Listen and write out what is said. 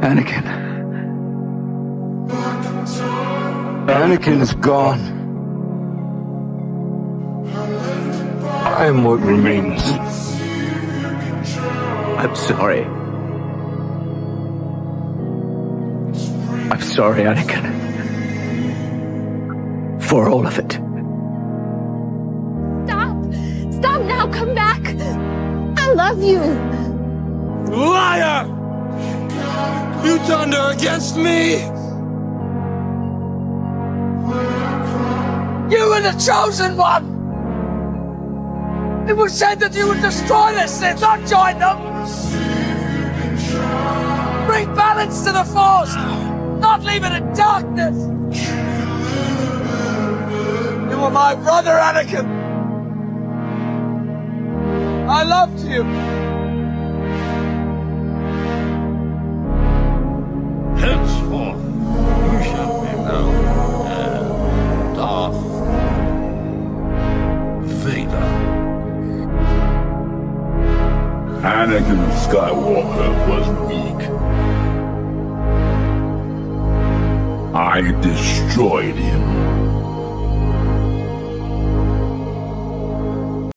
Anakin. Anakin is gone. I am what remains. I'm sorry. I'm sorry, Anakin. For all of it. Stop! Stop now! Come back! I love you! Liar! You turned against me! You were the chosen one! It was said that you would destroy the Sith, not join them! Bring balance to the Force, not leave it in darkness! You were my brother, Anakin! I loved you! Anakin Skywalker was weak. I destroyed him.